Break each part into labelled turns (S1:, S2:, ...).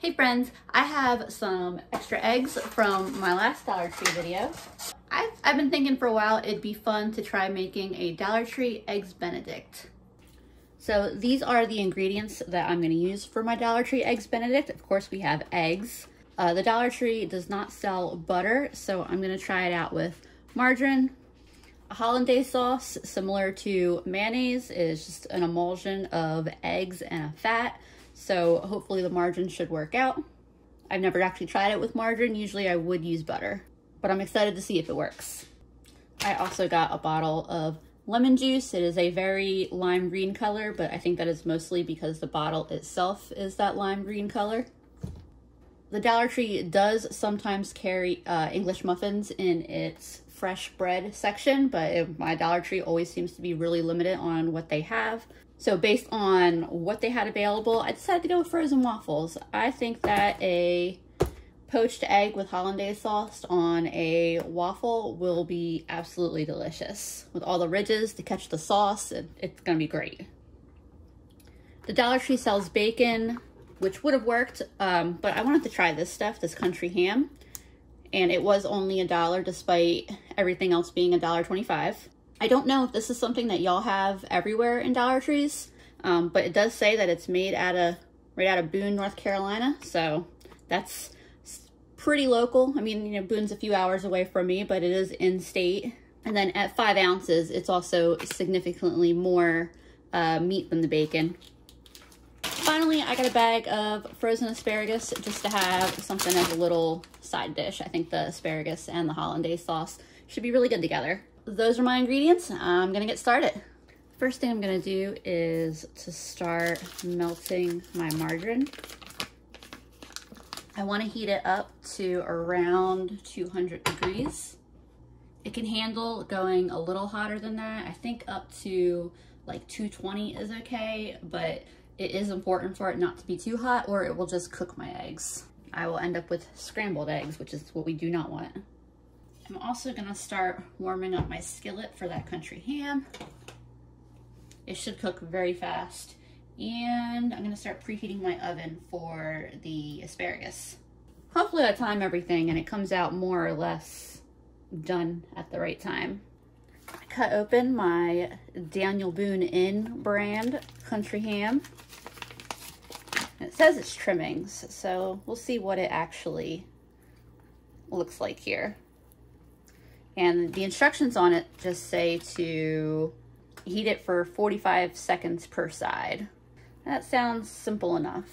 S1: Hey friends, I have some extra eggs from my last Dollar Tree video. I've, I've been thinking for a while it'd be fun to try making a Dollar Tree Eggs Benedict. So these are the ingredients that I'm going to use for my Dollar Tree Eggs Benedict. Of course we have eggs. Uh, the Dollar Tree does not sell butter, so I'm going to try it out with margarine, a hollandaise sauce, similar to mayonnaise, is just an emulsion of eggs and a fat. So hopefully the margarine should work out. I've never actually tried it with margarine. Usually I would use butter, but I'm excited to see if it works. I also got a bottle of lemon juice. It is a very lime green color, but I think that is mostly because the bottle itself is that lime green color. The Dollar Tree does sometimes carry uh, English muffins in its fresh bread section, but my Dollar Tree always seems to be really limited on what they have. So based on what they had available, I decided to go with frozen waffles. I think that a poached egg with hollandaise sauce on a waffle will be absolutely delicious. With all the ridges to catch the sauce, it, it's gonna be great. The Dollar Tree sells bacon, which would have worked, um, but I wanted to try this stuff, this country ham and it was only a dollar despite everything else being a dollar 25. I don't know if this is something that y'all have everywhere in Dollar Trees, um, but it does say that it's made out of right out of Boone, North Carolina, so that's pretty local. I mean, you know, Boone's a few hours away from me, but it is in state. And then at five ounces, it's also significantly more uh, meat than the bacon. Finally, I got a bag of frozen asparagus just to have something as a little side dish. I think the asparagus and the hollandaise sauce should be really good together. Those are my ingredients. I'm gonna get started. First thing I'm gonna do is to start melting my margarine. I wanna heat it up to around 200 degrees. It can handle going a little hotter than that. I think up to like 220 is okay, but it is important for it not to be too hot or it will just cook my eggs. I will end up with scrambled eggs, which is what we do not want. I'm also gonna start warming up my skillet for that country ham. It should cook very fast. And I'm gonna start preheating my oven for the asparagus. Hopefully I time everything and it comes out more or less done at the right time. I cut open my Daniel Boone Inn brand country ham. It says it's trimmings, so we'll see what it actually looks like here. And the instructions on it just say to heat it for 45 seconds per side. That sounds simple enough.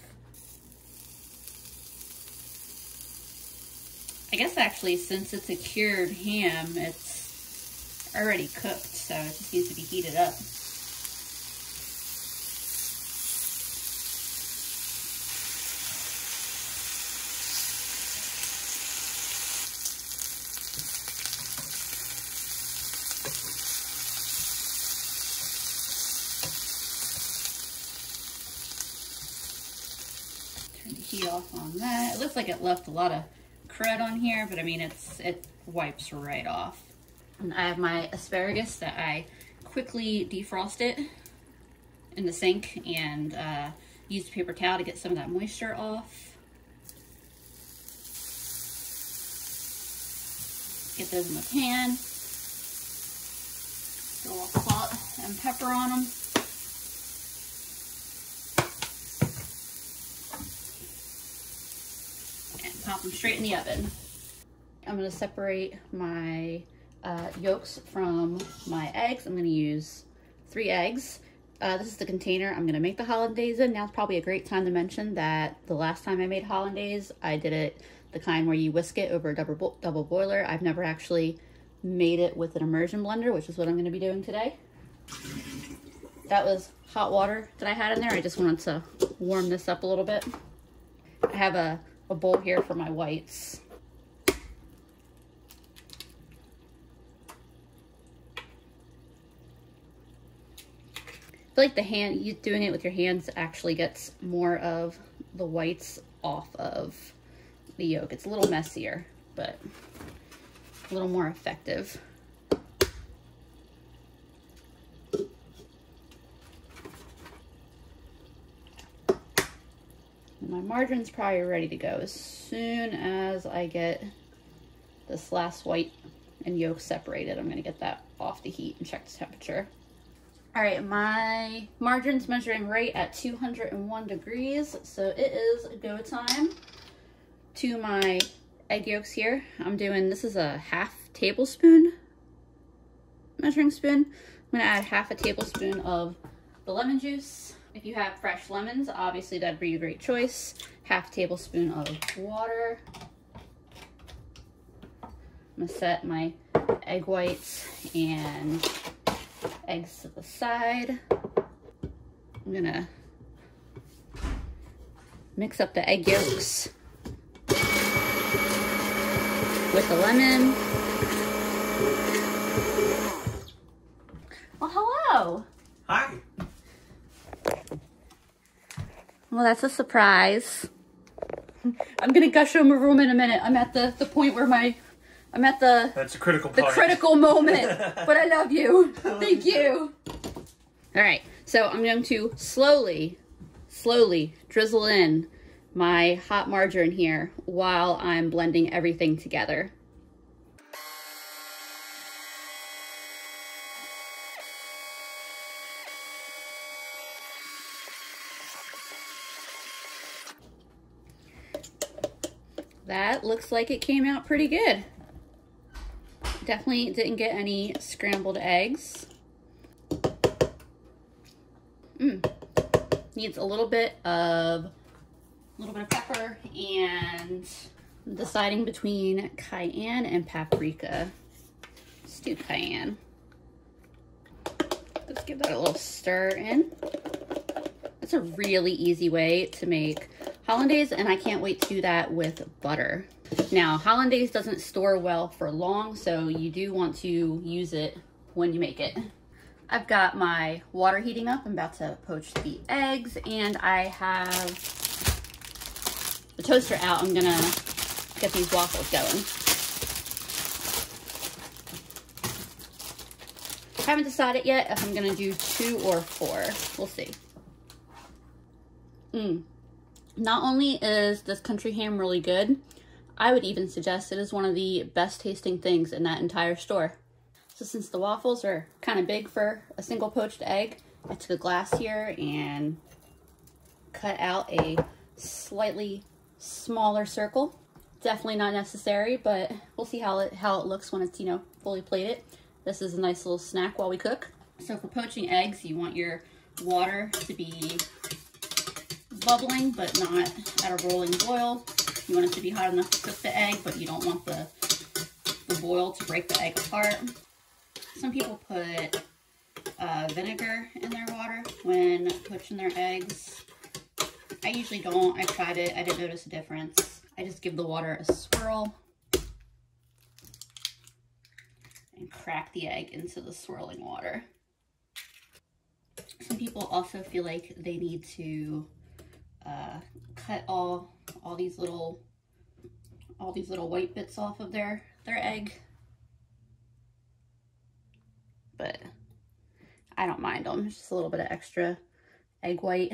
S1: I guess actually since it's a cured ham, it's already cooked, so it just needs to be heated up. Heat off on that. It looks like it left a lot of crud on here, but I mean, it's it wipes right off. And I have my asparagus that I quickly defrosted it in the sink and uh, used a paper towel to get some of that moisture off. Get those in the pan. Throw a salt and pepper on them. Them straight in the oven. I'm gonna separate my uh, yolks from my eggs. I'm gonna use three eggs. Uh, this is the container I'm gonna make the hollandaise in. Now's probably a great time to mention that the last time I made hollandaise, I did it the kind where you whisk it over a double, bo double boiler. I've never actually made it with an immersion blender, which is what I'm gonna be doing today. That was hot water that I had in there. I just wanted to warm this up a little bit. I have a a bowl here for my whites. I feel like the hand, you doing it with your hands actually gets more of the whites off of the yolk. It's a little messier, but a little more effective. My margarine's probably ready to go as soon as I get this last white and yolk separated. I'm gonna get that off the heat and check the temperature. All right, my margarine's measuring right at 201 degrees, so it is go time to my egg yolks here. I'm doing, this is a half tablespoon measuring spoon. I'm gonna add half a tablespoon of the lemon juice. If you have fresh lemons, obviously that'd be a great choice. Half tablespoon of water. I'm gonna set my egg whites and eggs to the side. I'm gonna mix up the egg yolks with the lemon. Well, hello.
S2: Hi.
S1: Well, that's a surprise. I'm gonna gush over room in a minute. I'm at the, the point where my, I'm at the,
S2: That's a critical
S1: the
S2: part.
S1: critical moment, but I love you. Thank you. All right, so I'm going to slowly, slowly drizzle in my hot margarine here while I'm blending everything together. That looks like it came out pretty good. Definitely didn't get any scrambled eggs. Mm. Needs a little bit of a little bit of pepper and deciding between cayenne and paprika. Let's do cayenne. Let's give that a little stir in. It's a really easy way to make hollandaise and I can't wait to do that with butter. Now, hollandaise doesn't store well for long, so you do want to use it when you make it. I've got my water heating up. I'm about to poach the eggs and I have the toaster out. I'm gonna get these waffles going. Haven't decided yet if I'm gonna do two or four. We'll see. Mm. Not only is this country ham really good, I would even suggest it is one of the best tasting things in that entire store. So since the waffles are kind of big for a single poached egg, I took a glass here and cut out a slightly smaller circle. Definitely not necessary, but we'll see how it, how it looks when it's, you know, fully plated. This is a nice little snack while we cook. So for poaching eggs, you want your water to be bubbling, but not at a rolling boil. You want it to be hot enough to cook the egg, but you don't want the, the boil to break the egg apart. Some people put uh, vinegar in their water when poaching their eggs. I usually don't. I tried it. I didn't notice a difference. I just give the water a swirl and crack the egg into the swirling water. Some people also feel like they need to uh, cut all all these little all these little white bits off of their their egg. But I don't mind them. It's just a little bit of extra egg white.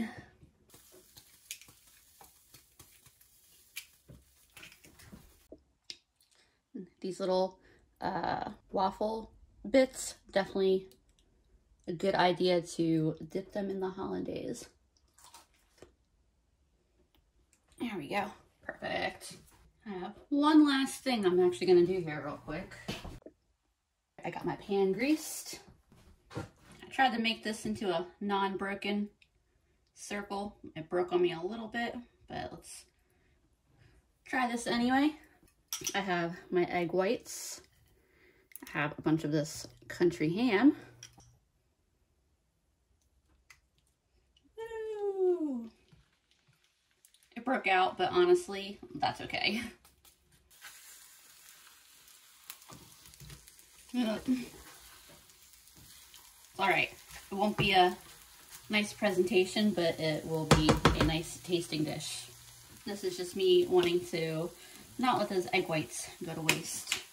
S1: These little uh, waffle bits, definitely a good idea to dip them in the hollandaise. There we go. Perfect. I have one last thing I'm actually to do here real quick. I got my pan greased. I tried to make this into a non-broken circle. It broke on me a little bit, but let's try this anyway. I have my egg whites. I have a bunch of this country ham. It broke out, but honestly, that's okay. All right. It won't be a nice presentation, but it will be a nice tasting dish. This is just me wanting to not let those egg whites go to waste.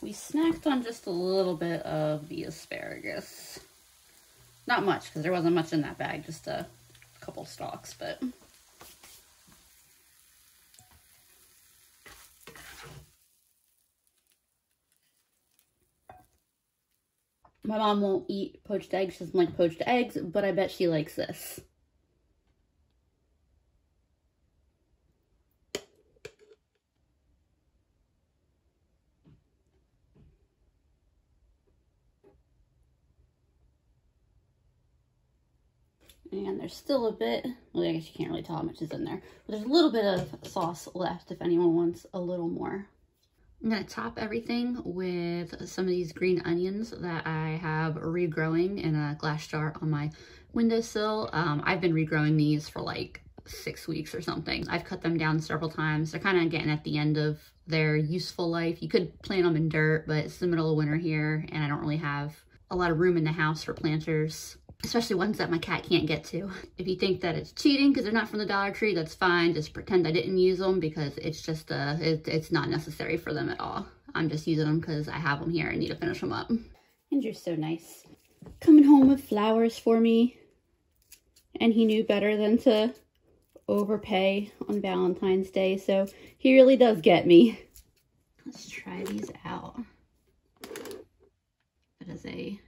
S1: We snacked on just a little bit of the asparagus. Not much, because there wasn't much in that bag, just a couple stalks, but... My mom won't eat poached eggs. She doesn't like poached eggs, but I bet she likes this. And there's still a bit, well, I guess you can't really tell how much is in there, but there's a little bit of sauce left if anyone wants a little more. I'm gonna top everything with some of these green onions that I have regrowing in a glass jar on my windowsill. Um, I've been regrowing these for like six weeks or something. I've cut them down several times. They're kind of getting at the end of their useful life. You could plant them in dirt, but it's the middle of winter here and I don't really have a lot of room in the house for planters especially ones that my cat can't get to. If you think that it's cheating because they're not from the Dollar Tree, that's fine. Just pretend I didn't use them because it's just, uh, it, it's not necessary for them at all. I'm just using them because I have them here and need to finish them up. And you're so nice. Coming home with flowers for me. And he knew better than to overpay on Valentine's Day, so he really does get me. Let's try these out. That is a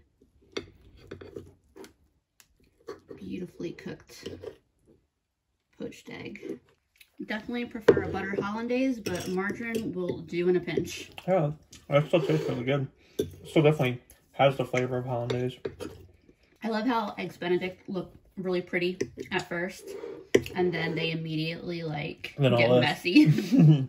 S1: beautifully cooked poached egg. Definitely prefer a butter hollandaise, but margarine will do in a pinch.
S2: Yeah, that still tastes really good. Still definitely has the flavor of hollandaise.
S1: I love how eggs benedict look really pretty at first, and then they immediately like get messy.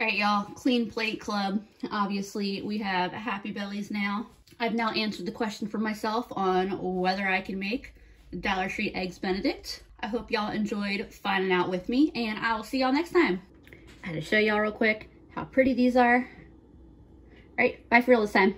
S1: All right, y'all, clean plate club. Obviously, we have happy bellies now. I've now answered the question for myself on whether I can make Dollar Tree Eggs Benedict. I hope y'all enjoyed finding out with me, and I will see y'all next time. I had to show y'all real quick how pretty these are. All right, bye for real this time.